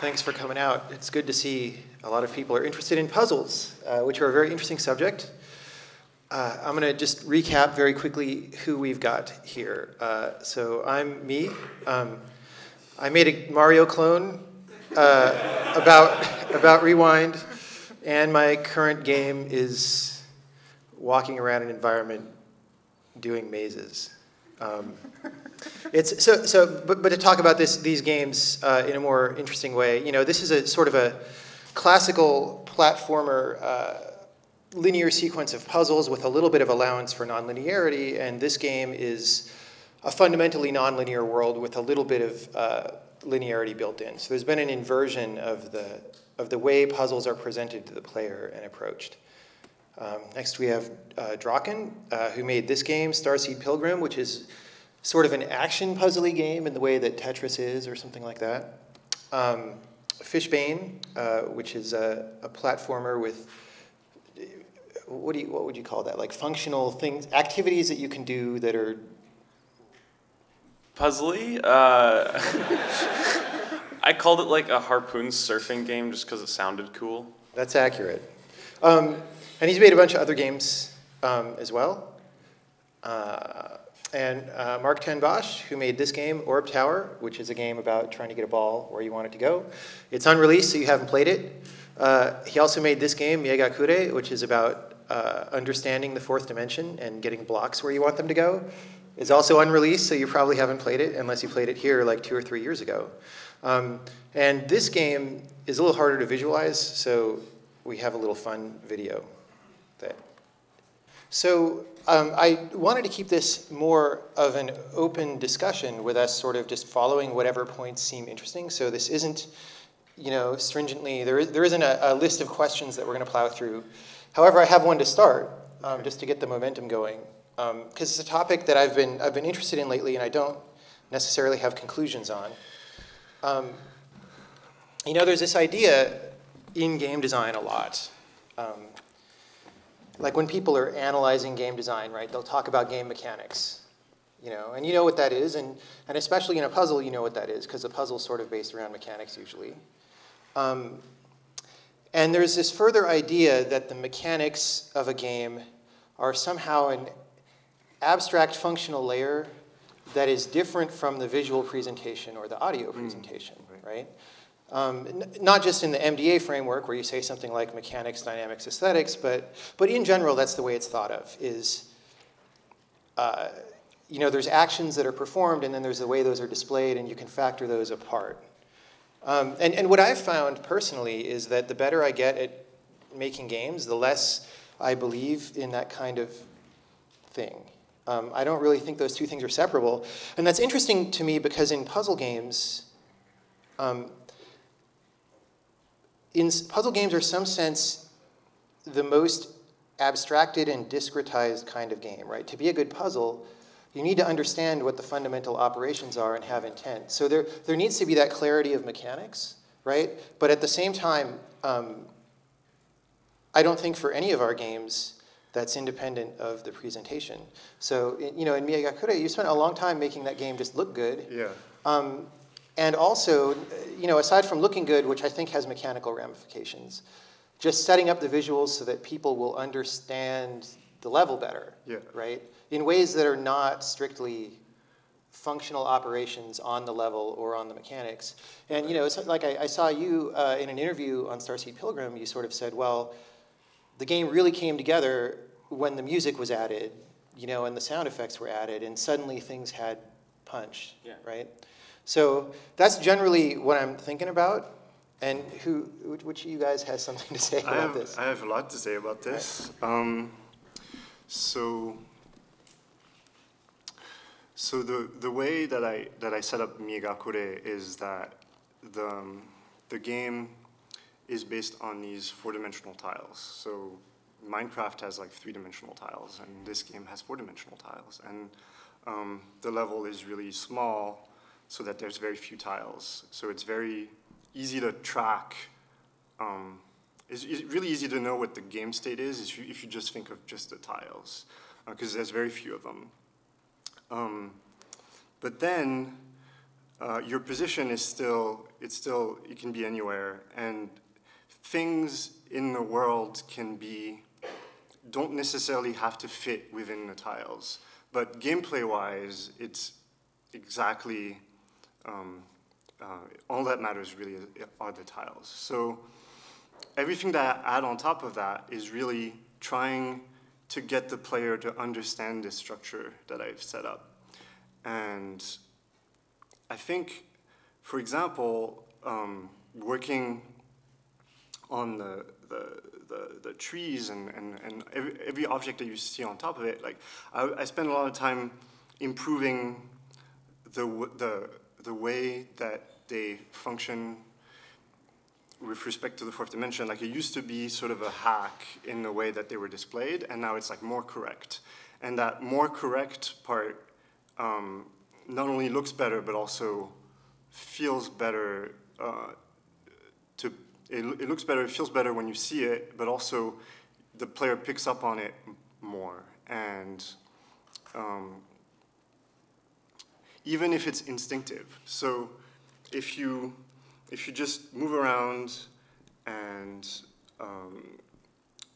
Thanks for coming out. It's good to see a lot of people are interested in puzzles, uh, which are a very interesting subject. Uh, I'm going to just recap very quickly who we've got here. Uh, so I'm me. Um, I made a Mario clone uh, about, about Rewind, and my current game is walking around an environment doing mazes. Um, it's so so, but, but to talk about this these games uh, in a more interesting way, you know, this is a sort of a classical platformer. Uh, linear sequence of puzzles with a little bit of allowance for nonlinearity, and this game is a fundamentally nonlinear world with a little bit of uh, linearity built in. So there's been an inversion of the, of the way puzzles are presented to the player and approached. Um, next we have uh, Droqen, uh, who made this game, Starseed Pilgrim, which is sort of an action puzzly game in the way that Tetris is or something like that. Um, Fishbane, uh, which is a, a, platformer with, what, do you, what would you call that? Like functional things, activities that you can do that are... Puzzly? Uh, I called it like a harpoon surfing game just because it sounded cool. That's accurate. Um, and he's made a bunch of other games um, as well. Uh, and uh, Marc ten Bosch, who made this game, Orb Tower, which is a game about trying to get a ball where you want it to go. It's unreleased, so you haven't played it. Uh, he also made this game, Miegakure, which is about uh, understanding the fourth dimension and getting blocks where you want them to go. It's also unreleased, so you probably haven't played it unless you played it here like two or three years ago. Um, and this game is a little harder to visualize, so we have a little fun video. That. So um, I wanted to keep this more of an open discussion with us sort of just following whatever points seem interesting. So this isn't, you know, stringently, there, is, there isn't a, a list of questions that we're going to plow through. However, I have one to start, um, just to get the momentum going. Because um, it's a topic that I've been, I've been interested in lately and I don't necessarily have conclusions on. Um, you know, there's this idea in game design a lot um, like when people are analyzing game design, right, they'll talk about game mechanics, you know, and you know what that is, and, and especially in a puzzle, you know what that is, because the puzzle's sort of based around mechanics usually. Um, and there's this further idea that the mechanics of a game are somehow an abstract functional layer that is different from the visual presentation or the audio hmm. presentation, mm, right? right? Um, not just in the MDA framework where you say something like mechanics, dynamics, aesthetics, but, but in general, that's the way it's thought of, is, uh, you know, there's actions that are performed and then there's the way those are displayed and you can factor those apart. Um, and, and what I've found personally is that the better I get at making games, the less I believe in that kind of thing. Um, I don't really think those two things are separable. And that's interesting to me because in puzzle games, um, in puzzle games are some sense the most abstracted and discretized kind of game, right? To be a good puzzle, you need to understand what the fundamental operations are and have intent. So there, there needs to be that clarity of mechanics, right? But at the same time, um, I don't think for any of our games that's independent of the presentation. So, you know, in Miegakure, you spent a long time making that game just look good. Yeah. Um, and also, you know, aside from looking good, which I think has mechanical ramifications, just setting up the visuals so that people will understand the level better, yeah. right? In ways that are not strictly functional operations on the level or on the mechanics. And you know, it's like I, I saw you uh, in an interview on Starseed Pilgrim, you sort of said, well, the game really came together when the music was added, you know, and the sound effects were added, and suddenly things had punch, yeah. right? So that's generally what I'm thinking about. And who, which of you guys has something to say about I have, this? I have a lot to say about this. Right. Um, so, so the the way that I that I set up Miegakure is that the um, the game is based on these four-dimensional tiles. So Minecraft has like three-dimensional tiles, and this game has four-dimensional tiles, and um, the level is really small so that there's very few tiles. So it's very easy to track. Um, it's, it's, really easy to know what the game state is if you, if you just think of just the tiles, because uh, there's very few of them. Um, But then uh, your position is still, it's still, it can be anywhere. And things in the world can be, don't necessarily have to fit within the tiles. But gameplay-wise, it's exactly, um, uh, all that matters really are the tiles. So everything that I add on top of that is really trying to get the player to understand this structure that I've set up. And I think, for example, um, working on the, the, the, the trees and, and, and every, every, object that you see on top of it, like I, I spend a lot of time improving the, the, the way that they function with respect to the fourth dimension, like it used to be sort of a hack in the way that they were displayed, and now it's like more correct. And that more correct part um, not only looks better, but also feels better uh, to, it, it, looks better, it feels better when you see it, but also the player picks up on it more. And um, even if it's instinctive. So if you, if you just move around and, um,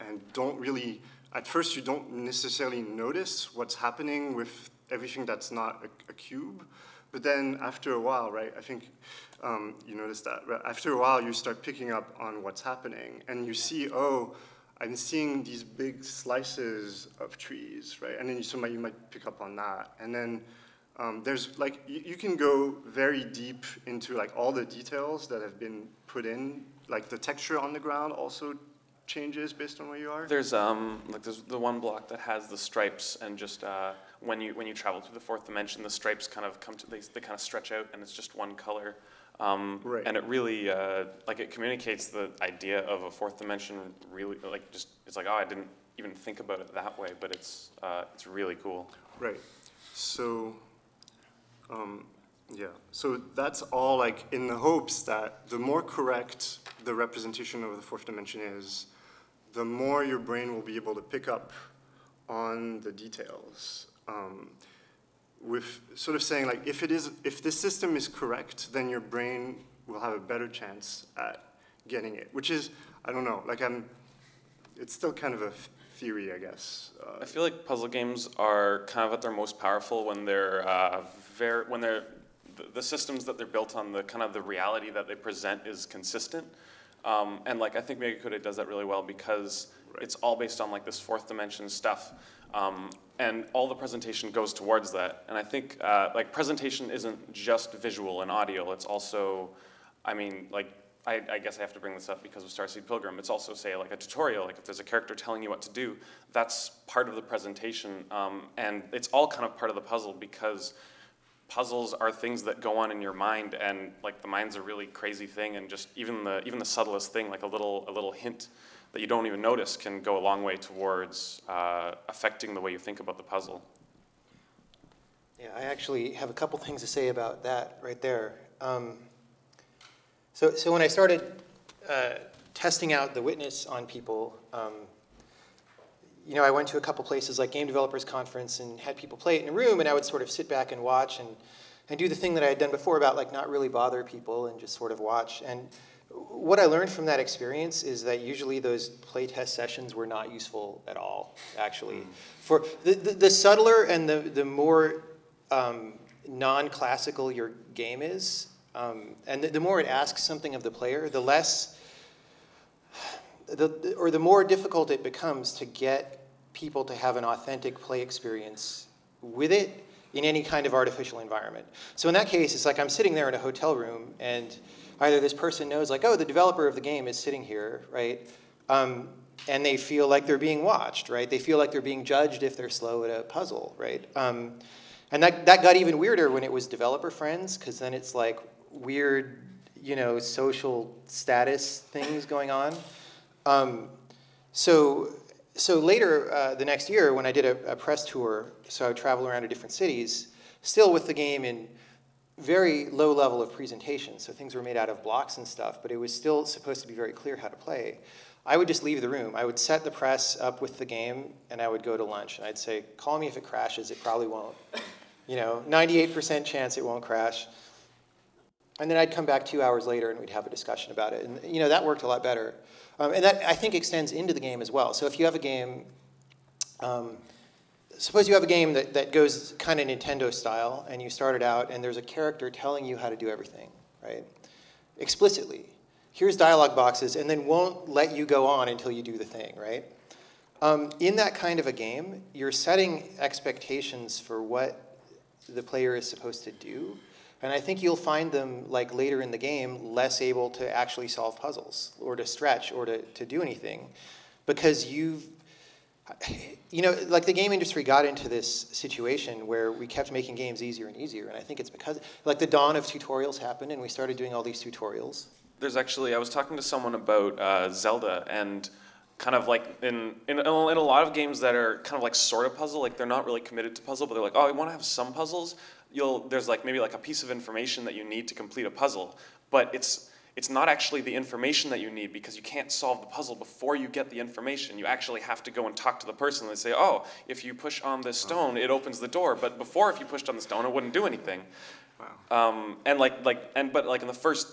and don't really, at first you don't necessarily notice what's happening with everything that's not a, a cube, but then after a while, right, I think um, you notice that, after a while you start picking up on what's happening and you see, oh, I'm seeing these big slices of trees, right? And then you, somebody, you might pick up on that. And then um, there's like, you, you, can go very deep into like all the details that have been put in, like the texture on the ground also changes based on where you are. There's um like there's the one block that has the stripes and just uh, when you when you travel through the fourth dimension, the stripes kind of come to they, they kind of stretch out and it's just one color. Um, right. And it really uh, like it communicates the idea of a fourth dimension. Really, like just it's like oh I didn't even think about it that way, but it's uh, it's really cool. Right. So um, yeah, so that's all like in the hopes that the more correct the representation of the fourth dimension is, the more your brain will be able to pick up on the details. Um, with sort of saying like, if it is, if this system is correct, then your brain will have a better chance at getting it, which is, I don't know, like I'm, it's still kind of a theory, I guess. Uh, I feel like puzzle games are kind of at their most powerful when they're uh, very, when they're, the, the, systems that they're built on, the kind of the reality that they present is consistent. Um, and like, I think Miegakure does that really well because right. it's all based on like this fourth dimension stuff. Um, and all the presentation goes towards that. And I think uh, like presentation isn't just visual and audio, it's also, I mean, like I, I, guess I have to bring this up because of Starseed Pilgrim. It's also, say, like a tutorial, like if there's a character telling you what to do, that's part of the presentation. Um, and it's all kind of part of the puzzle because puzzles are things that go on in your mind and like the mind's a really crazy thing and just even the, even the subtlest thing, like a little, a little hint that you don't even notice can go a long way towards uh, affecting the way you think about the puzzle. Yeah, I actually have a couple things to say about that right there. Um, so, so when I started uh, testing out the witness on people, um, you know, I went to a couple places like Game Developers Conference and had people play it in a room, and I would sort of sit back and watch and, and do the thing that I had done before about like not really bother people and just sort of watch. And what I learned from that experience is that usually those playtest sessions were not useful at all, actually. Mm. For the, the, the, subtler and the, the more um, non-classical your game is, um, and the, the, more it asks something of the player, the less, the, or the more difficult it becomes to get people to have an authentic play experience with it in any kind of artificial environment. So in that case, it's like I'm sitting there in a hotel room and either this person knows like, oh, the developer of the game is sitting here, right? Um, and they feel like they're being watched, right? They feel like they're being judged if they're slow at a puzzle, right? Um, and that, that got even weirder when it was developer friends, because then it's like, weird, you know, social status things going on. Um, so, so later uh, the next year, when I did a, a press tour, so I would travel around to different cities, still with the game in very low level of presentation. So things were made out of blocks and stuff, but it was still supposed to be very clear how to play. I would just leave the room. I would set the press up with the game, and I would go to lunch. And I'd say, call me if it crashes. It probably won't. You know, 98% chance it won't crash. And then I'd come back two hours later and we'd have a discussion about it. And you know, that worked a lot better. Um, and that I think extends into the game as well. So if you have a game, um, suppose you have a game that, that goes kind of Nintendo style and you start it out and there's a character telling you how to do everything, right? Explicitly. Here's dialogue boxes and then won't let you go on until you do the thing, right? Um, in that kind of a game, you're setting expectations for what the player is supposed to do. And I think you'll find them, like later in the game, less able to actually solve puzzles or to stretch or to, to do anything because you've you know, like the game industry got into this situation where we kept making games easier and easier, and I think it's because, like, the dawn of tutorials happened, and we started doing all these tutorials. There's actually, I was talking to someone about uh, Zelda, and kind of like in, in, in a lot of games that are kind of like sort of puzzle, like they're not really committed to puzzle, but they're like, oh, I want to have some puzzles. You'll, there's like maybe like a piece of information that you need to complete a puzzle, but it's it's not actually the information that you need because you can't solve the puzzle before you get the information. You actually have to go and talk to the person and say, oh, if you push on this stone, it opens the door. But before, if you pushed on the stone, it wouldn't do anything. Wow. Um, and like, like, and but like in the first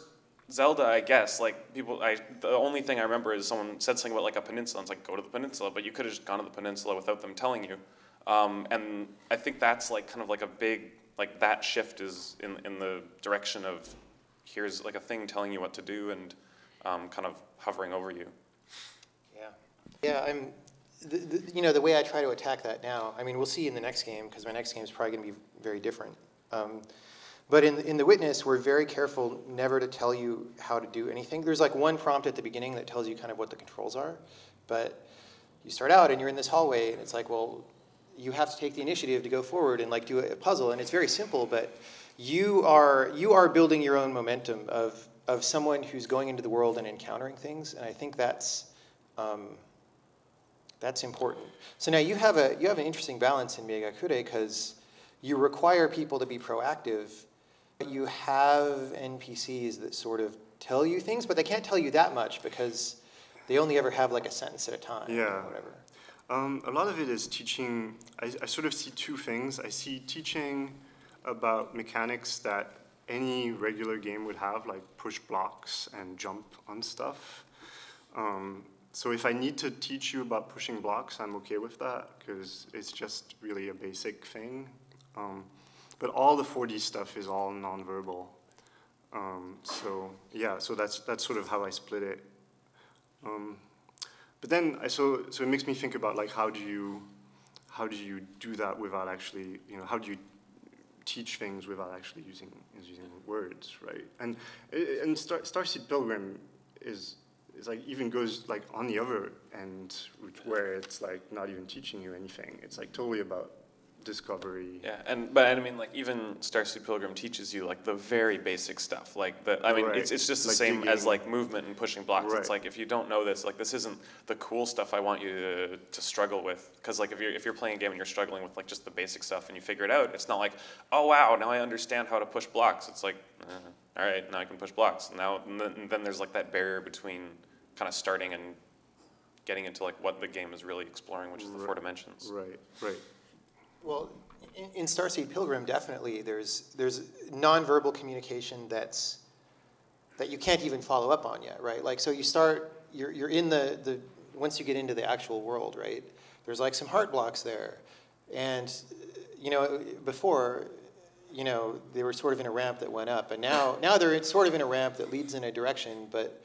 Zelda, I guess, like people, I the only thing I remember is someone said something about like a peninsula. And it's like go to the peninsula, but you could have just gone to the peninsula without them telling you. Um, and I think that's like kind of like a big like that shift is in in the direction of here's like a thing telling you what to do and um, kind of hovering over you. Yeah, yeah. I'm. The, the, you know the way I try to attack that now. I mean, we'll see in the next game because my next game is probably going to be very different. Um, but in, in the witness, we're very careful never to tell you how to do anything. There's like one prompt at the beginning that tells you kind of what the controls are, but you start out and you're in this hallway and it's like, well, you have to take the initiative to go forward and like do a puzzle, and it's very simple, but you are, you are building your own momentum of, of someone who's going into the world and encountering things, and I think that's, um, that's important. So now you have, a, you have an interesting balance in Miegakure because you require people to be proactive, but you have NPCs that sort of tell you things, but they can't tell you that much because they only ever have like a sentence at a time yeah. whatever. Um, a lot of it is teaching, I, I sort of see two things. I see teaching about mechanics that any regular game would have, like push blocks and jump on stuff. Um, so if I need to teach you about pushing blocks, I'm okay with that because it's just really a basic thing. Um, but all the 4D stuff is all nonverbal. Um, so yeah, so that's that's sort of how I split it. But then I so so it makes me think about like how do you how do you do that without actually you know how do you teach things without actually using using words, right? And and Star, Starseed Pilgrim is is like even goes like on the other end, where it's like not even teaching you anything. It's like totally about discovery. Yeah, and but I mean, like even Starseed Pilgrim teaches you like the very basic stuff. Like the, I mean, right. it's it's just the like same digging. as like movement and pushing blocks. Right. It's like if you don't know this, like this isn't the cool stuff I want you to, to struggle with. Because like if you're if you're playing a game and you're struggling with like just the basic stuff and you figure it out, it's not like oh wow now I understand how to push blocks. It's like uh, all right now I can push blocks. Now and then, and then there's like that barrier between kind of starting and getting into like what the game is really exploring, which is the four dimensions. Right, right. Well, in, in Starseed Pilgrim, definitely there's there's nonverbal communication that's that you can't even follow up on yet, right? Like, so you start, you're you're in the the once you get into the actual world, right? There's like some heart blocks there, and you know before, you know they were sort of in a ramp that went up, and now now they're sort of in a ramp that leads in a direction, but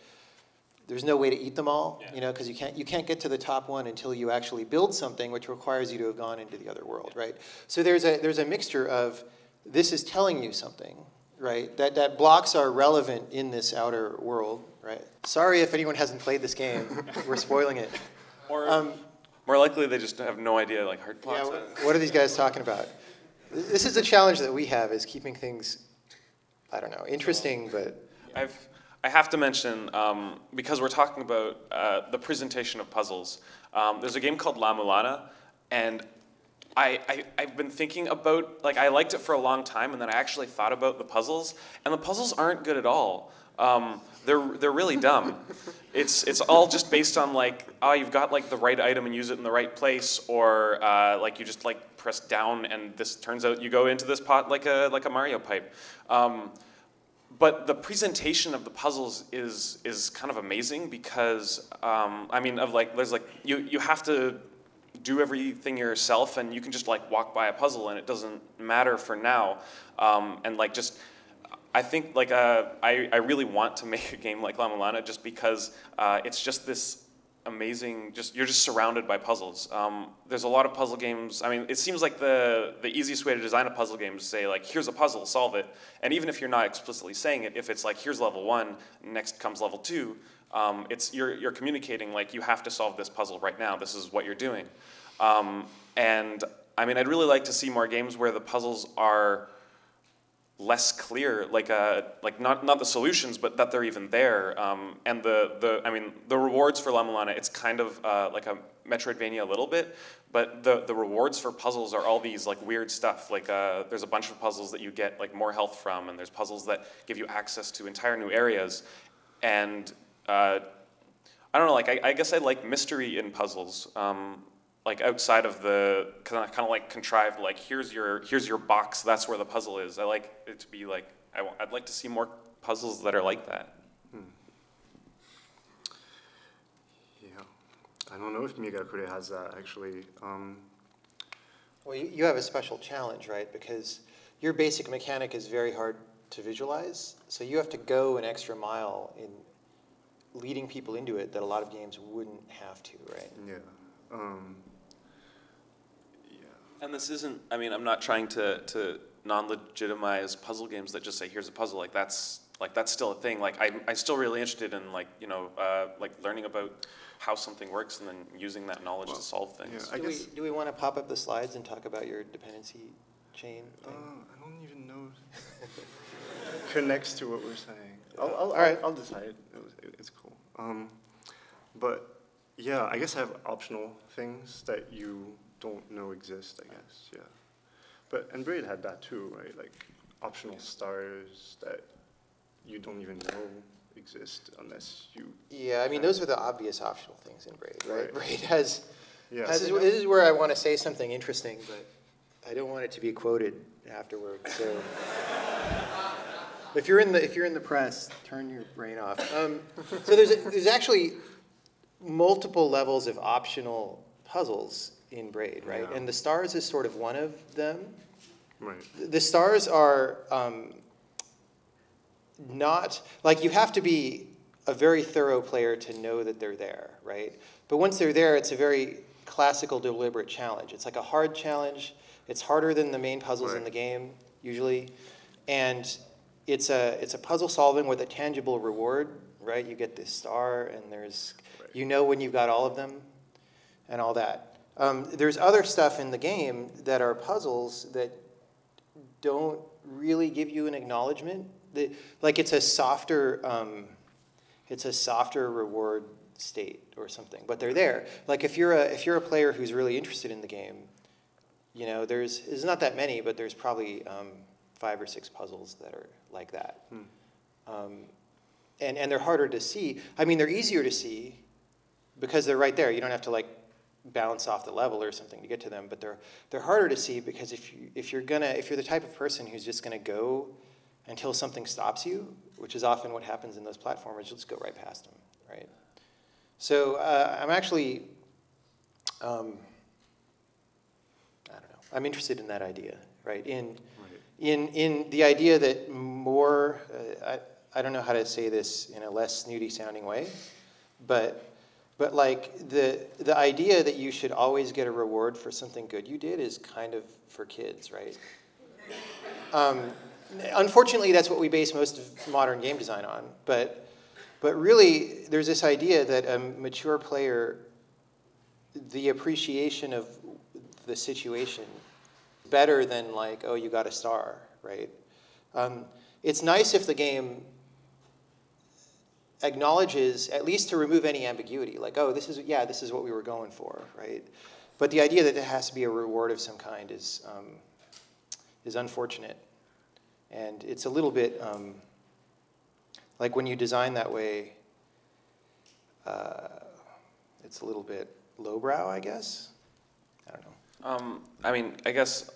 there's no way to eat them all, yeah. you know, because you can't you can't get to the top one until you actually build something, which requires you to have gone into the other world, right? So there's a there's a mixture of this is telling you something, right? That that blocks are relevant in this outer world, right? Sorry if anyone hasn't played this game, we're spoiling it. Or um, more likely, they just have no idea like heart blocks. Yeah, what are these guys talking about? This is a challenge that we have is keeping things, I don't know, interesting, but. I've I have to mention, um, because we're talking about uh, the presentation of puzzles, um, there's a game called La Mulana, and I, I, have been thinking about, like, I liked it for a long time, and then I actually thought about the puzzles, and the puzzles aren't good at all. Um, they're they're really dumb. It's it's all just based on like oh you've got like the right item and use it in the right place, or uh, like you just like press down and this turns out you go into this pot like a like a Mario pipe. Um, but the presentation of the puzzles is is kind of amazing because um, I mean of like there's like you you have to do everything yourself and you can just like walk by a puzzle and it doesn't matter for now. Um, and like just I think like uh, I, I really want to make a game like La Mulana just because uh, it's just this amazing just you're just surrounded by puzzles. Um, there's a lot of puzzle games i mean it seems like the the easiest way to design a puzzle game is to say like here's a puzzle solve it. And even if you're not explicitly saying it if it's like here's level one next comes level two um, it's you're, you're communicating like you have to solve this puzzle right now. This is what you're doing. Um, and i mean i'd really like to see more games where the puzzles are less clear, like uh, like not not the solutions, but that they're even there. Um, and the the I mean the rewards for La Mulana, it's kind of uh, like a Metroidvania a little bit, but the the rewards for puzzles are all these like weird stuff. Like uh, there's a bunch of puzzles that you get like more health from, and there's puzzles that give you access to entire new areas, and uh, I don't know. Like I, I guess I like mystery in puzzles. Um, like outside of the kind of, like contrived like here's your here's your box that's where the puzzle is. I like it to be like I, would like to see more puzzles that are like that. Hmm. yeah. I don't know if Miegakure has that actually. Um, well you, you have a special challenge right? Because your basic mechanic is very hard to visualize so you have to go an extra mile in leading people into it that a lot of games wouldn't have to right? Yeah. Um, and this isn't, I mean, I'm not trying to, to non-legitimize puzzle games that just say, here's a puzzle, like that's, like that's still a thing. Like I, I'm still really interested in like, you know, uh, like learning about how something works and then using that knowledge well, to solve things. Yeah, do, we, do we want to pop up the slides and talk about your dependency chain uh, I don't even know connects to what we're saying. I'll, I'll, All right. I'll, I'll decide. It it's cool. Um, but yeah, I guess I have optional things that you don't know exist, I guess, yeah. But, and Braid had that too, right? Like optional stars that you don't even know exist unless you. Yeah, I mean, those are the obvious optional things in Braid, right? Right. Braid has, Yeah. this is, this is where I want to say something interesting, but I don't want it to be quoted afterward, so. If you're in the, if you're in the press, turn your brain off. Um, so there's, a- there's actually multiple levels of optional puzzles in Braid, right? Yeah. And the stars is sort of one of them. Right. The stars are um, not, like you have to be a very thorough player to know that they're there, right? But once they're there, it's a very classical deliberate challenge. It's like a hard challenge. It's harder than the main puzzles in the game, usually. And it's a, it's a puzzle solving with a tangible reward, right? You get this star and there's, Right. you know when you've got all of them and all that. Um, there's other stuff in the game that are puzzles that don't really give you an acknowledgement. That, like it's a softer, um, it's a softer reward state or something, but they're there. Like if you're a if you're a player who's really interested in the game, you know, there's there's not that many, but there's probably um, five or six puzzles that are like that. Hmm. Um, and and they're harder to see. I mean, they're easier to see because they're right there. You don't have to like bounce off the level or something to get to them, but they're they're harder to see because if you if you're gonna if you're the type of person who's just gonna go until something stops you, which is often what happens in those platformers, you'll just go right past them, right? So uh, I'm actually, um, I don't know, I'm interested in that idea, right? In Right. in in the idea that more, uh, I I don't know how to say this in a less snooty sounding way, but but like the the idea that you should always get a reward for something good you did is kind of for kids, right? Um, unfortunately, that's what we base most of modern game design on. But but really, there's this idea that a mature player, the appreciation of the situation, better than like oh you got a star, right? Um, it's nice if the game acknowledges, at least to remove any ambiguity, like, oh, this is, yeah, this is what we were going for, right? But the idea that there has to be a reward of some kind is, um, is unfortunate. And it's a little bit, um, like when you design that way, uh, it's a little bit lowbrow, I guess. I don't know. Um, I mean, I guess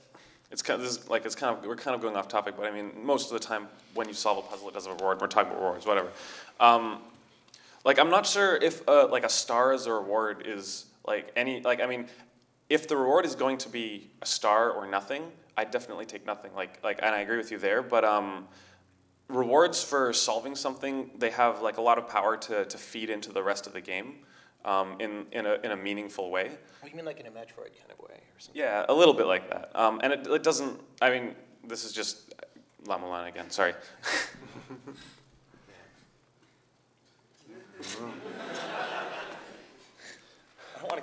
it's kind of, this is like, it's kind of, we're kind of going off topic, but I mean, most of the time when you solve a puzzle, it does a reward. We're talking about rewards, whatever. Um, like, I'm not sure if uh, like a star as a reward is like any, like, I mean, if the reward is going to be a star or nothing, I definitely take nothing. Like, like, and I agree with you there, but, um, rewards for solving something, they have like a lot of power to, to feed into the rest of the game um, in, in, a, in a meaningful way. Oh, you mean like in a Metroid kind of way or something? Yeah, a little bit like that. Um, and it, it doesn't, I mean, this is just La Mulana again, sorry.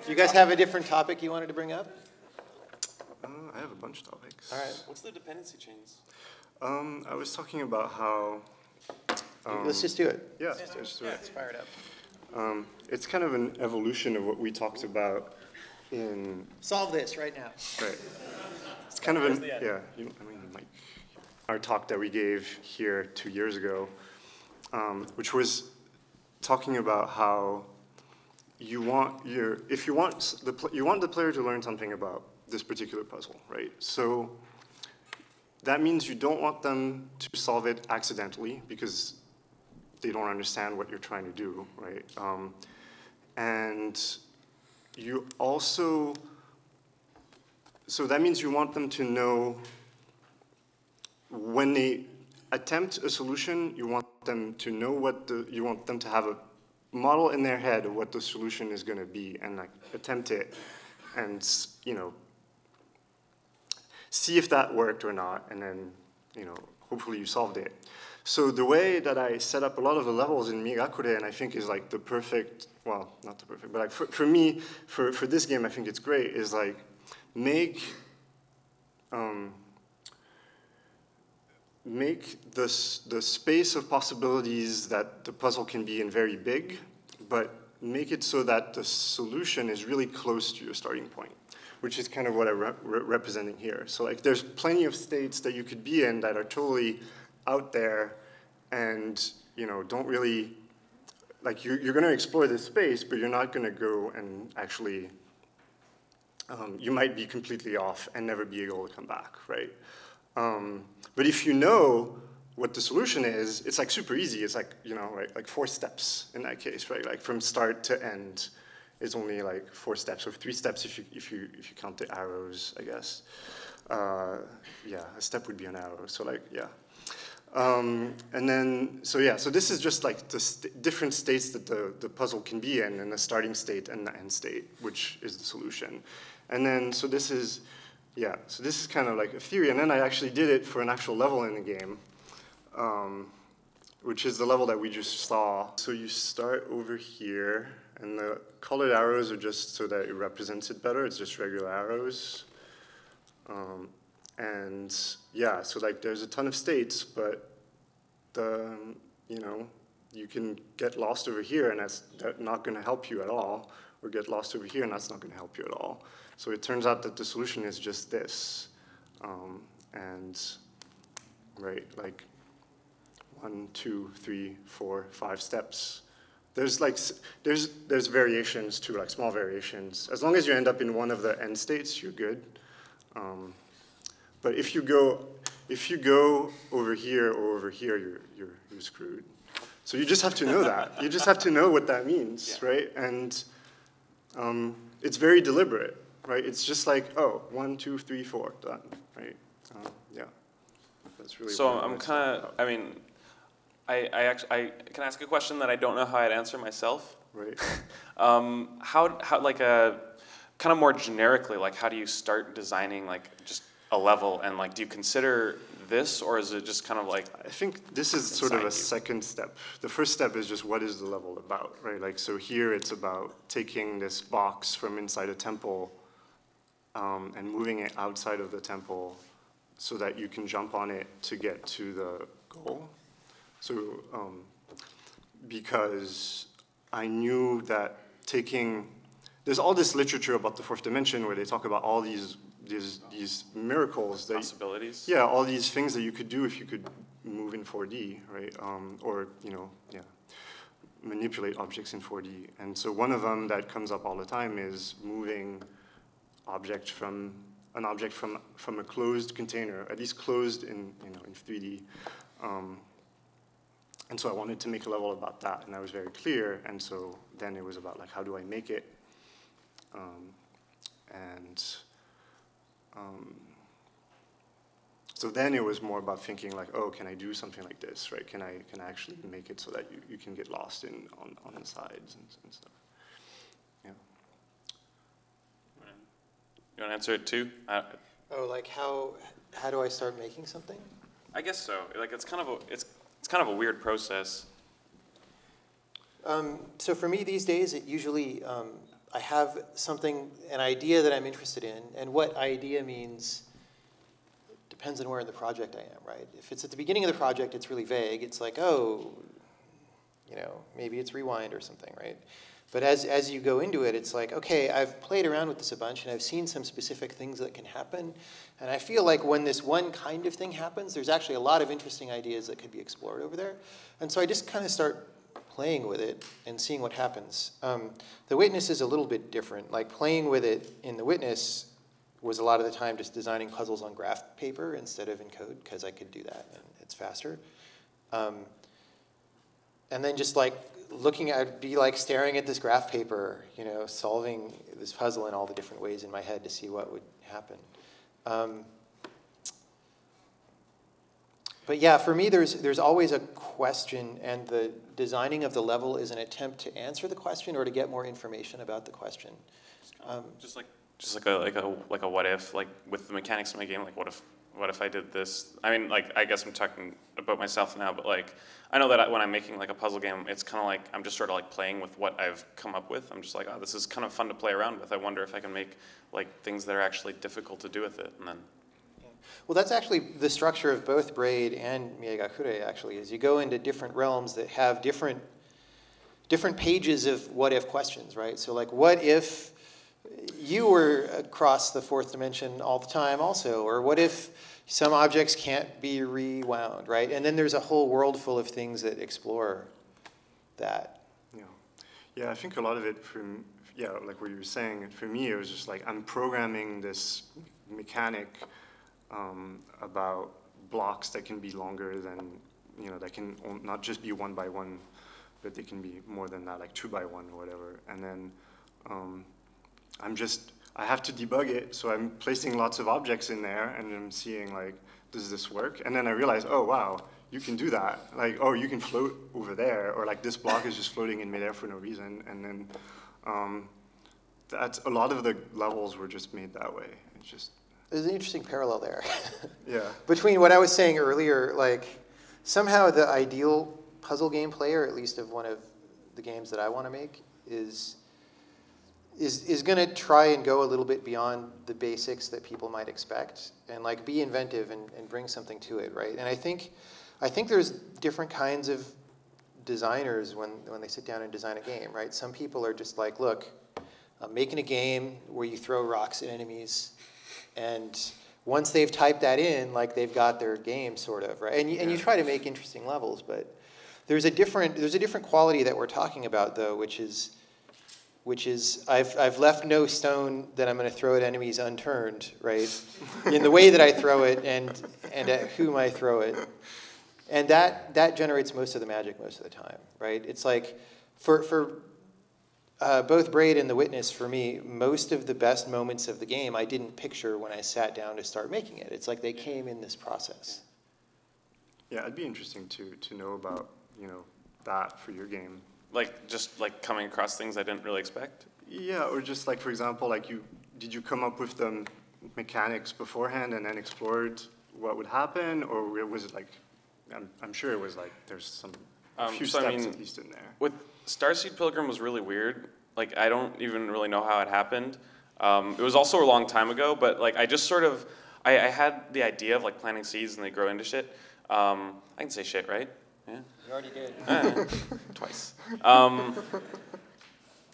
Do you guys have a different topic you wanted to bring up? Uh, I have a bunch of topics. All right. What's the dependency chains? Um, I was talking about how. Let's just do it. Yeah, let's do it. Let's fire it up. Um, it's kind of an evolution of what we talked about in Solve this right now. Right. It's kind of an, yeah, you, I mean, like, our talk that we gave here two years ago, um, which was talking about how you want your, if you want the, you want the player to learn something about this particular puzzle, right? So that means you don't want them to solve it accidentally because they don't understand what you're trying to do, right? Um, and you also so that means you want them to know when they attempt a solution, you want them to know what the, you want them to have a model in their head of what the solution is going to be and like attempt it and, you know, see if that worked or not and then, you know, hopefully you solved it. So the way that I set up a lot of the levels in Miegakure and I think is like the perfect, well, not the perfect, but like for, for me, for, for this game, I think it's great, is like make um, make the, the space of possibilities that the puzzle can be in very big, but make it so that the solution is really close to your starting point, which is kind of what I'm re representing here. So like there's plenty of states that you could be in that are totally out there and you know don't really, like you're, you're gonna explore this space, but you're not gonna go and actually um, you might be completely off and never be able to come back, right? Um, but if you know what the solution is, it's like super easy. It's like, you know, right, like four steps in that case, right? Like from start to end is only like four steps, or three steps if you, if you, if you count the arrows, I guess. Uh, yeah, a step would be an arrow, so like, yeah. Um, and then, so yeah, so this is just like the st different states that the, the puzzle can be in, and the starting state and the end state, which is the solution. And then, so this is, yeah, so this is kind of like a theory, and then I actually did it for an actual level in the game, um, which is the level that we just saw. So you start over here, and the colored arrows are just so that it represents it better. It's just regular arrows. Um, and yeah, so like there's a ton of states, but the, you know, you can get lost over here, and that's not going to help you at all, or get lost over here, and that's not going to help you at all. So it turns out that the solution is just this. Um, and, right, like one, two, three, four, five steps. There's like, there's, there's variations too, like small variations. As long as you end up in one of the end states, you're good. Um, but if you go, if you go over here or over here, you're, you're, you're screwed. So you just have to know that. You just have to know what that means, yeah. right? And um, it's very deliberate right? It's just like, oh, one, two, three, four, done, right? Um, yeah, that's really. So I'm kind of, I mean, I, I actually, I can ask a question that I don't know how I'd answer myself. Right. um, how, how, like a, kind of more generically, like how do you start designing like just a level and like do you consider this or is it just kind of like I think this is sort of a you? second step. The first step is just what is the level about, right? Like so here it's about taking this box from inside a temple um, and moving it outside of the temple so that you can jump on it to get to the goal. So, um, because I knew that taking, there's all this literature about the fourth dimension where they talk about all these these these miracles that possibilities. Yeah, all these things that you could do if you could move in 4D, right? Um, or, you know, yeah, manipulate objects in 4D. And so one of them that comes up all the time is moving object from an object from, from a closed container, at least closed in, you know, in 3D. Um, and so I wanted to make a level about that, and that was very clear. And so then it was about like, how do I make it? Um, and um, so then it was more about thinking like, oh, can I do something like this, right? Can I can I actually make it so that you, you can get lost in on, on the sides and, and stuff? Yeah. You want to answer it too? I, Oh, like how, how do I start making something? I guess so. Like it's kind of a it's it's kind of a weird process. Um, so for me these days, it usually, um, I have something, an idea that I'm interested in, and what idea means depends on where in the project I am, right? If it's at the beginning of the project, it's really vague. It's like, oh, you know, maybe it's rewind or something, right? But as, as you go into it, it's like, okay, I've played around with this a bunch and I've seen some specific things that can happen. And I feel like when this one kind of thing happens, there's actually a lot of interesting ideas that could be explored over there. And so I just kind of start playing with it and seeing what happens. Um, the witness is a little bit different. Like playing with it in the witness was a lot of the time just designing puzzles on graph paper instead of in code because I could do that and it's faster. Um, and then just like looking at, be like staring at this graph paper, you know, solving this puzzle in all the different ways in my head to see what would happen. Um, but yeah, for me, there's, there's always a question, and the designing of the level is an attempt to answer the question or to get more information about the question. Um, Just like just like a like a like a what if like with the mechanics of my game like what if what if I did this? I mean like I guess I'm talking about myself now but like I know that I, when I'm making like a puzzle game it's kind of like I'm just sort of like playing with what I've come up with. I'm just like oh this is kind of fun to play around with. I wonder if I can make like things that are actually difficult to do with it and then Well, that's actually the structure of both Braid and Miegakure, actually, is you go into different realms that have different, different pages of what-if questions, right? So like, what if you were across the fourth dimension all the time also? Or what if some objects can't be rewound, right? And then there's a whole world full of things that explore that. Yeah, yeah. I think a lot of it from yeah, like what you were saying. For me, it was just like I'm programming this mechanic um, about blocks that can be longer than you know that can not just be one by one, but they can be more than that, like two by one or whatever. And then um, I'm just I have to debug it, so I'm placing lots of objects in there, and I'm seeing like, does this work? And then I realize, oh wow, you can do that. Like, oh, you can float over there, or like this block is just floating in midair for no reason. And then um, that's a lot of the levels were just made that way. It's just There's an interesting parallel there. yeah, Between what I was saying earlier, like somehow the ideal puzzle game player, at least of one of the games that I want to make, is is is going to try and go a little bit beyond the basics that people might expect, and like be inventive and, and bring something to it, right? And I think I think there's different kinds of designers when when they sit down and design a game, right? Some people are just like, look, I'm making a game where you throw rocks at enemies, and once they've typed that in, like they've got their game sort of, right? And you, and you try to make interesting levels, but there's a different there's a different quality that we're talking about though, which is which is I've I've left no stone that I'm going to throw at enemies unturned, right? In the way that I throw it and and at whom I throw it. And that that generates most of the magic most of the time, right? It's like for for uh, both Braid and The Witness, for me, most of the best moments of the game I didn't picture when I sat down to start making it. It's like they came in this process. yeah. It'd be interesting to to know about you know that for your game. like just like coming across things I didn't really expect Yeah, or just like for example, like you did you come up with the mechanics beforehand and then explored what would happen, or was it like I'm I'm sure it was like there's some a Um, few so I mean, at least in there. With Starseed Pilgrim was really weird. Like I don't even really know how it happened. Um, it was also a long time ago, but like I just sort of I, I had the idea of like planting seeds and they grow into shit. Um, I can say shit, right? Yeah. You already did. Twice. Um,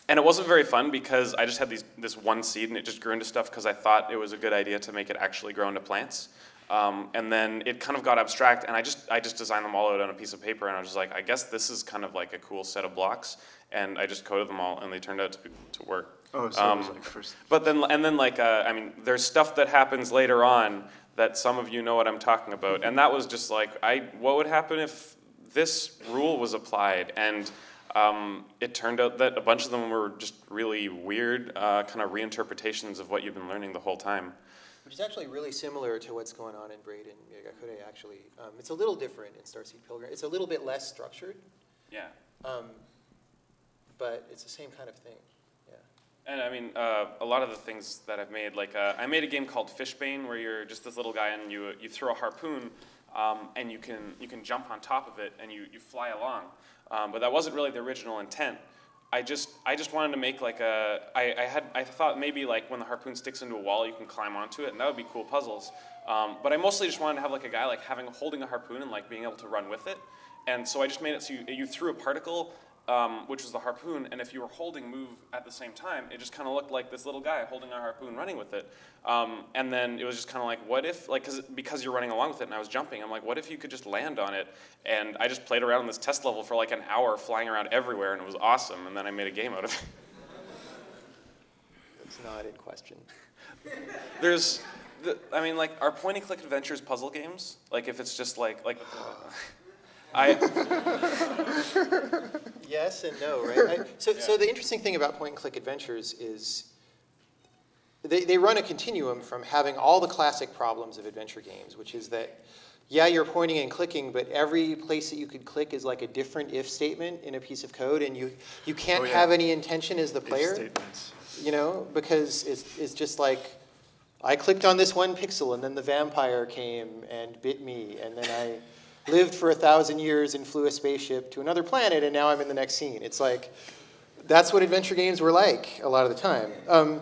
and it wasn't very fun because I just had these this one seed and it just grew into stuff because I thought it was a good idea to make it actually grow into plants. Um, and then it kind of got abstract, and I just I just designed them all out on a piece of paper, and I was just like, I guess this is kind of like a cool set of blocks, and I just coded them all, and they turned out to be, to work. Oh, so Um, like first. But then, and then like, uh, I mean, there's stuff that happens later on that some of you know what I'm talking about, and that was just like, I, what would happen if this rule was applied? And um, it turned out that a bunch of them were just really weird, uh, kind of reinterpretations of what you've been learning the whole time. Which is actually really similar to what's going on in Braid and Miegakure, actually. Um, it's a little different in Starseed Pilgrim. It's a little bit less structured, Yeah. um, but it's the same kind of thing. Yeah. And I mean, uh, a lot of the things that I've made, like uh, I made a game called Fishbane, where you're just this little guy and you you throw a harpoon, um, and you can you can jump on top of it and you you fly along. Um, but that wasn't really the original intent. I just I just wanted to make like a I, I had I thought maybe like when the harpoon sticks into a wall, you can climb onto it, and that would be cool puzzles. Um, but I mostly just wanted to have like a guy like having holding a harpoon and like being able to run with it. And so I just made it so you, you threw a particle um, which was the harpoon, and if you were holding move at the same time, it just kind of looked like this little guy holding a harpoon running with it. Um, and then it was just kind of like, what if, like, cause, because you're running along with it and I was jumping, I'm like, what if you could just land on it? And I just played around on this test level for like an hour, flying around everywhere, and it was awesome, and then I made a game out of it. It's not in question. There's, the, I mean, like, are point and click adventures puzzle games? Like, if it's just like, like, I, Yes and no, right? I, so, so the interesting thing about point and click adventures is they, they run a continuum from having all the classic problems of adventure games, which is that, yeah, you're pointing and clicking, but every place that you could click is like a different if statement in a piece of code, and you, you can't Oh, yeah. have any intention as the If player, statements. you know, because it's, it's just like, I clicked on this one pixel, and then the vampire came and bit me, and then I lived for a thousand years and flew a spaceship to another planet, and now I'm in the next scene. It's like, that's what adventure games were like a lot of the time. Um,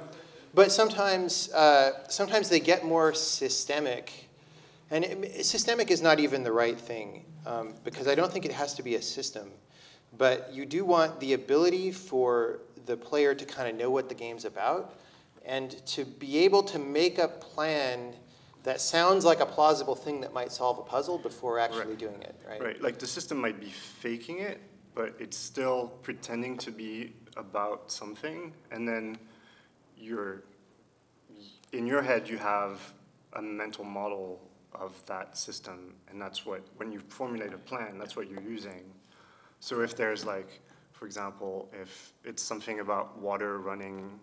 but sometimes, uh, sometimes they get more systemic. And it, systemic is not even the right thing, um, because I don't think it has to be a system. But you do want the ability for the player to kind of know what the game's about and to be able to make a plan that sounds like a plausible thing that might solve a puzzle before actually Right. doing it, right? Right, like the system might be faking it, but it's still pretending to be about something, and then you're, in your head, you have a mental model of that system, and that's what, when you formulate a plan, that's what you're using. So if there's like, for example, if it's something about water running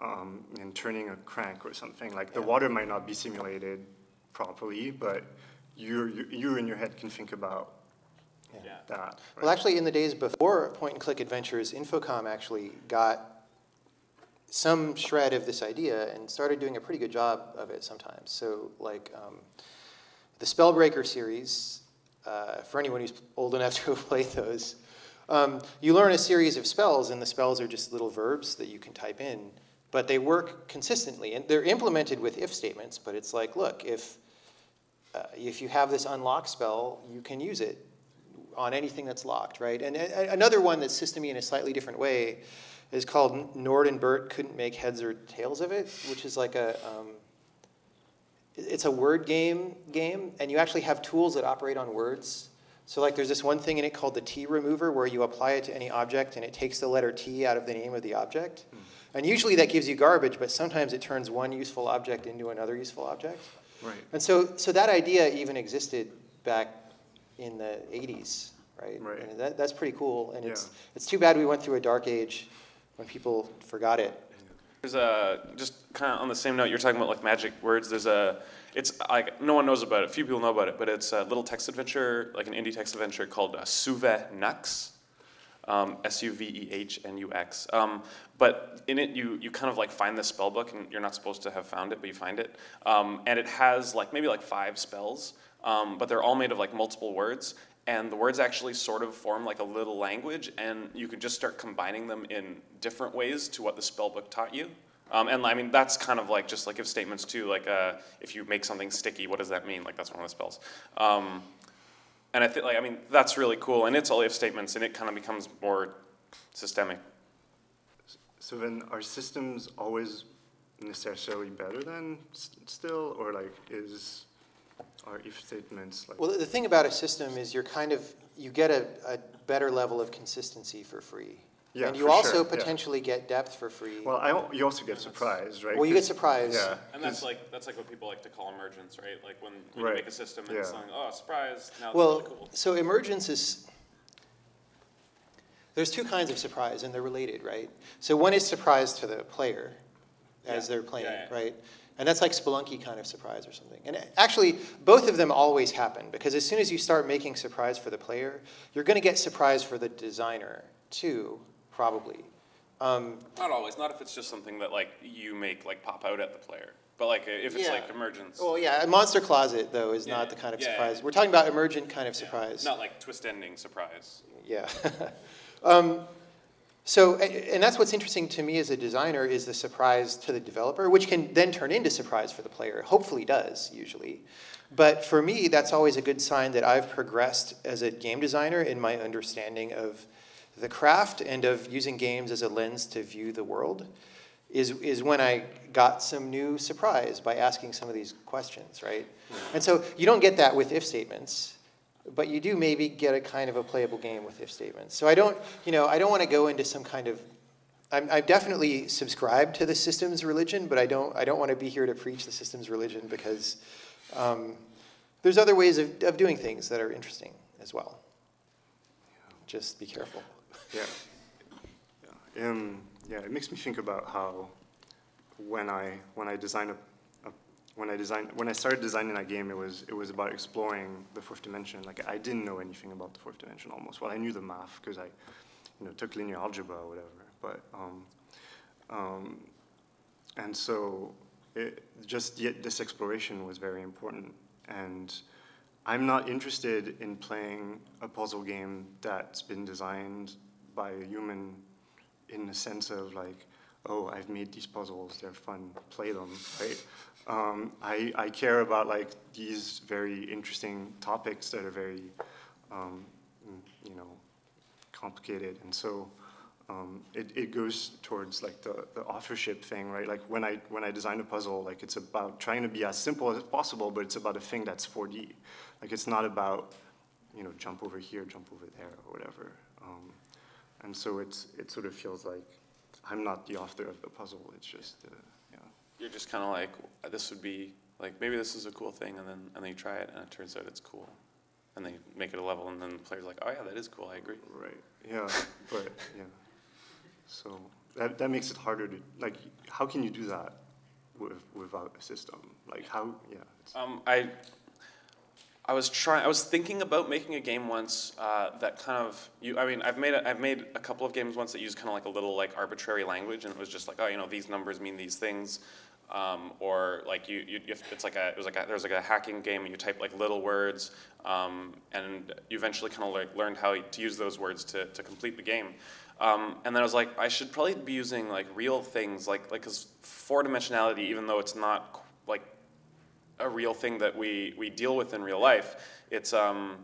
um, and turning a crank or something, like the Yeah. water might not be simulated properly, but you, you, you in your head can think about yeah. that. Well, actually, in the days before point and click adventures, Infocom actually got some shred of this idea and started doing a pretty good job of it sometimes. So, like um, the Spellbreaker series, uh, for anyone who's old enough to have played those, um, you learn a series of spells, and the spells are just little verbs that you can type in, but they work consistently, and they're implemented with if statements. But it's like, look, if uh, if you have this unlock spell, you can use it on anything that's locked, right? And another one that's systemy in a slightly different way is called Nord and Bert couldn't make heads or tails of it, which is like a um, it's a word game game, and you actually have tools that operate on words. So like there's this one thing in it called the T remover where you apply it to any object and it takes the letter T out of the name of the object. And usually that gives you garbage, but sometimes it turns one useful object into another useful object. Right. And so, so that idea even existed back in the 80s, right? Right. And that, that's pretty cool. And it's, it's too bad we went through a dark age when people forgot it. There's a just kind of on the same note you're talking about like magic words. There's a it's like no one knows about it. Few people know about it, but it's a little text adventure, like an indie text adventure called uh, Suveh Nux, um. Um, but in it, you you kind of like find this spell book, and you're not supposed to have found it, but you find it, um, and it has like maybe like five spells, um, but they're all made of like multiple words. And the words actually sort of form like a little language, and you can just start combining them in different ways to what the spell book taught you. Um, and I mean, that's kind of like just like if statements too, like uh, if you make something sticky, what does that mean? Like that's one of the spells. Um, and I think, like, I mean, that's really cool, and it's all if statements, and it kind of becomes more systemic. So then are systems always necessarily better than s- still, or like is, are if statements. Like, Well, the thing about a system is you're kind of, you get a, a better level of consistency for free. Yeah, And you for also sure, yeah. potentially get depth for free. well, I, you also get surprise, right? Well, you get surprise. Yeah. And that's 'cause- like that's like what people like to call emergence, right? Like when, when Right, you make a system and it's like, oh, surprise, now it's Well, really cool. so emergence is, there's two kinds of surprise, and they're related, right? So one is surprise to the player as Yeah, they're playing, yeah, yeah. right? And that's like Spelunky kind of surprise or something. And actually, both of them always happen, because as soon as you start making surprise for the player, you're going to get surprise for the designer, too, probably. Um, Not always. Not if it's just something that like you make like pop out at the player. But like if it's Yeah. like emergence. Well, yeah, a Monster Closet, though, is Yeah, not the kind of yeah, surprise. We're talking about emergent kind of surprise. Not like twist ending surprise. Yeah. um, so, and that's what's interesting to me as a designer is the surprise to the developer, which can then turn into surprise for the player. Hopefully, does usually. But for me, that's always a good sign that I've progressed as a game designer in my understanding of the craft and of using games as a lens to view the world. Is, is when I got some new surprise by asking some of these questions, right? And so you don't get that with if statements but you do maybe get a kind of a playable game with if statements. So I don't, you know, I don't want to go into some kind of. I'm, I've definitely subscribed to the systems religion, but I don't. I don't want to be here to preach the systems religion because um, there's other ways of, of doing things that are interesting as well. Just be careful. Yeah. yeah. Um, yeah, it makes me think about how when I when I design a, a when I designed when I started designing that game, it was it was about exploring the fourth dimension. Like I didn't know anything about the fourth dimension almost. Well, I knew the math because I, you know, took linear algebra or whatever. But um, um, and so it, just yet this exploration was very important and. I'm not interested in playing a puzzle game that's been designed by a human in the sense of like, oh, I've made these puzzles, they're fun, play them, right? Um, I, I care about like these very interesting topics that are very, um, you know, complicated. And so um, it, it goes towards like the, the authorship thing, right? Like when I, when I design a puzzle, like it's about trying to be as simple as possible, but it's about a thing that's 4D. Like it's not about, you know, jump over here, jump over there, or whatever. And so it's, it sort of feels like I'm not the author of the puzzle. It's just, uh, yeah. You're just kind of like this would be like maybe this is a cool thing, and then and then you try it, and it turns out it's cool, and then you make it a level, and then the player's like, oh yeah, that is cool. I agree. Right. Yeah. but yeah. So that that makes it harder to like. How can you do that with, without a system? Like how? Yeah. Um, I, I was trying. I was thinking about making a game once uh, that kind of you. I mean, I've made a, I've made a couple of games once that use kind of like a little like arbitrary language, and it was just like, oh, you know, these numbers mean these things, um, or like you, you, it's like a, it was like a, there was like a hacking game, and you type like little words, um, and you eventually kind of like learned how to use those words to to complete the game. Um, and then I was like, I should probably be using like real things, like like because four dimensionality, even though it's not a real thing that we, we deal with in real life. It's um,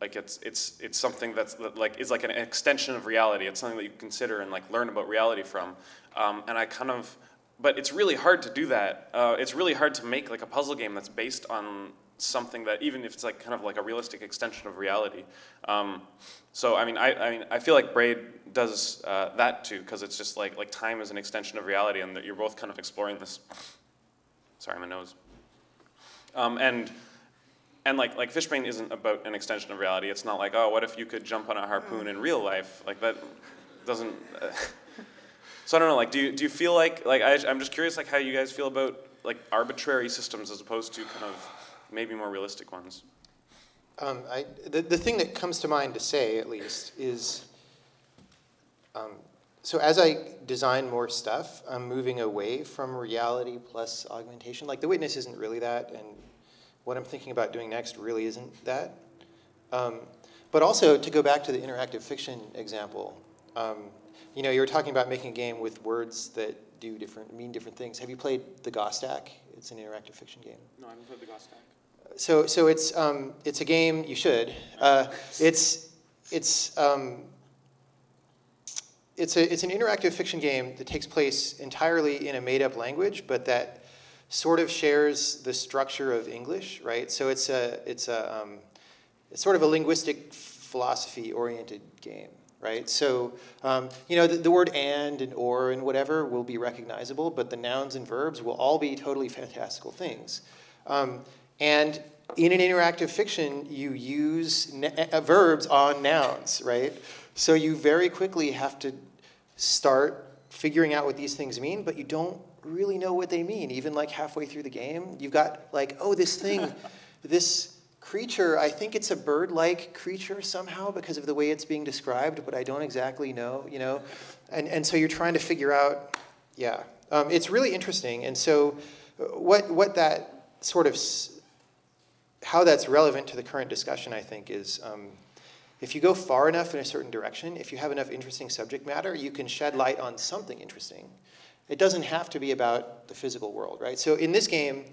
like it's it's it's something that's like is like an extension of reality. It's something that you consider and like learn about reality from. Um, and I kind of, but it's really hard to do that. Uh, it's really hard to make like a puzzle game that's based on something that even if it's like kind of like a realistic extension of reality. Um, so I mean, I, I mean, I feel like Braid does uh, that too because it's just like like time is an extension of reality, and that you're both kind of exploring this. Sorry, my nose. Um, and and like like Fishbane isn't about an extension of reality. It's not like oh, what if you could jump on a harpoon in real life? Like that doesn't. Uh, so I don't know. Like, do you do you feel like like I, I'm just curious like how you guys feel about like arbitrary systems as opposed to kind of maybe more realistic ones. Um, I, the, the thing that comes to mind to say, at least, is um, so as I design more stuff, I'm moving away from reality plus augmentation. Like The Witness isn't really that, and what I'm thinking about doing next really isn't that. Um, but also, to go back to the interactive fiction example, um, you know, you were talking about making a game with words that do different, mean different things. Have you played the Gostak? It's an interactive fiction game. No, I haven't played the Gostak. So, so it's, um, it's a game, you should. Uh, it's, it's, um, it's, a, it's an interactive fiction game that takes place entirely in a made up language, but that sort of shares the structure of English, right? So it's a, it's a, um, it's sort of a linguistic philosophy-oriented game, right? So, um, you know, the, the, word and and or and whatever will be recognizable, but the nouns and verbs will all be totally fantastical things. Um, and in an interactive fiction, you use uh, verbs on nouns, right? So you very quickly have to start figuring out what these things mean, but you don't really know what they mean, even like halfway through the game. You've got like, oh, this thing, this creature, I think it's a bird-like creature somehow because of the way it's being described, but I don't exactly know, you know? And, and so you're trying to figure out, yeah. Um, it's really interesting. And so uh, what, what that sort of, how that's relevant to the current discussion, I think, is um, if you go far enough in a certain direction, if you have enough interesting subject matter, you can shed light on something interesting. It doesn't have to be about the physical world, right? So in this game,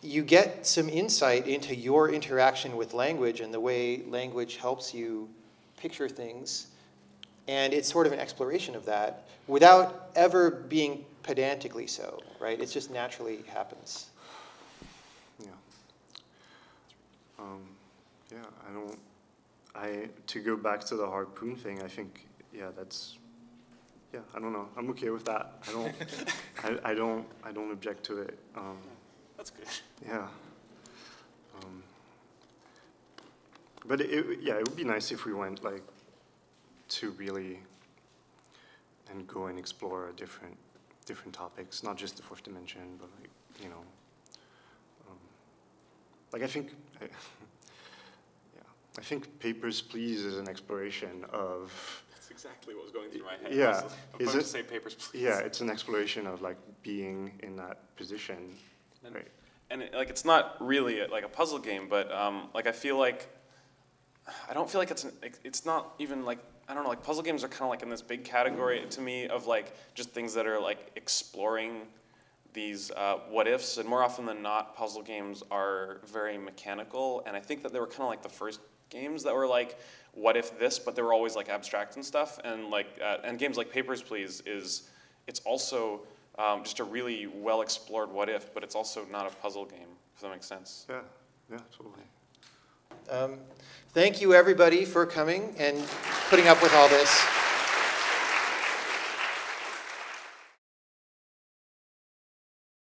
you get some insight into your interaction with language and the way language helps you picture things. And it's sort of an exploration of that without ever being pedantically so, right? It just naturally happens. Yeah. Um, yeah, I don't, I, to go back to the harpoon thing, I think, yeah, that's yeah, I don't know. I'm okay with that. I don't, I, I don't, I don't object to it. Um, That's good. Yeah. Um, but it, yeah, it would be nice if we went like to really and go and explore different different topics, not just the fourth dimension, but like you know, um, like I think, I, I think Papers Please is an exploration of That's exactly what was going through my head. Yeah. I was, Is it, to say papers, please. Yeah, it's an exploration of like being in that position. And, right. and it, like it's not really a, like a puzzle game, but um, like I feel like I don't feel like it's an, it's not even like I don't know like puzzle games are kind of like in this big category to me of like just things that are like exploring these uh, what ifs, and more often than not, puzzle games are very mechanical. And I think that they were kind of like the first games that were like, what if this, but they were always like abstract and stuff. And like, uh, and games like Papers, Please is, it's also um, just a really well explored what if, but it's also not a puzzle game, if that makes sense. Yeah, yeah, totally. Um, thank you everybody for coming and putting up with all this.